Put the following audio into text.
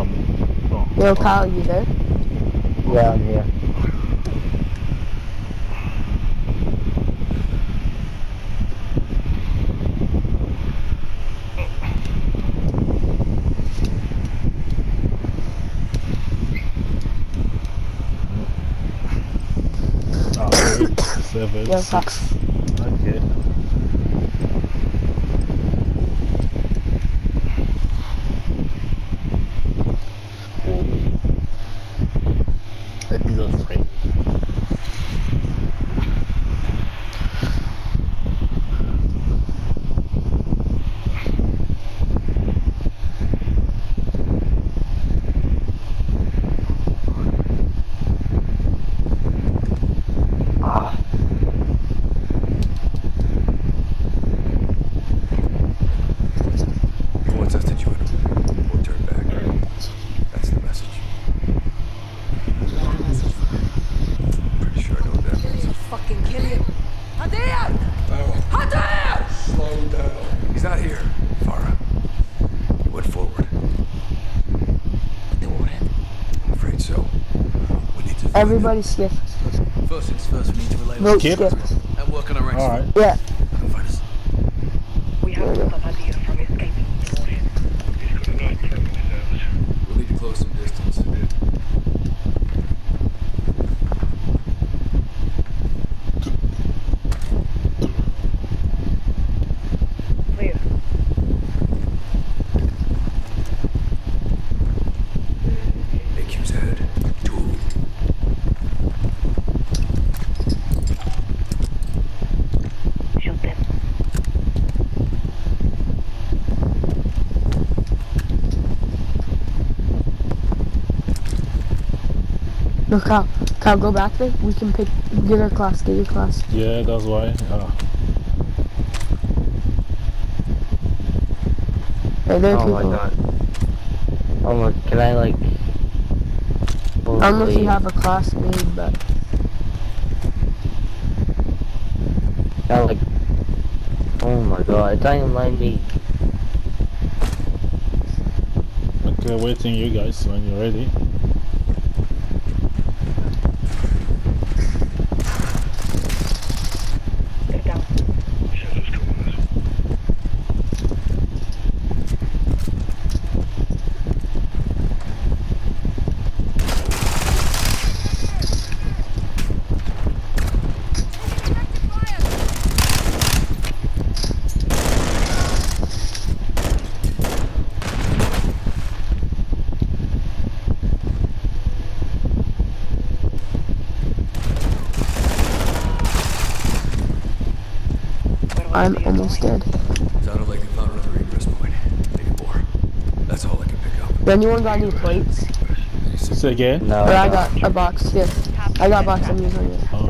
Yo, Kyle, you there? Yeah, I'm here. Oh, ah, eight, seven, Yo, six. Everybody skip. First things first, we need to relay Vote Skip. skip. and work on our exit. Alright. Yeah. No, Kyle. Kyle, go back there. We can pick. Get our class. Get your class. Yeah, that's why. Uh, Right there, oh my god. Oh my, can I like... I don't know if you have a class made, but Can I like... Oh my god, it's not even letting me... okay, waiting you guys when you're ready. I'm almost dead. Sounded like they found another egress point. Maybe more. That's all I can pick up. Did anyone got any plates? Say again. No, Or I got a box. Here. I got a box. I'm using it. Oh.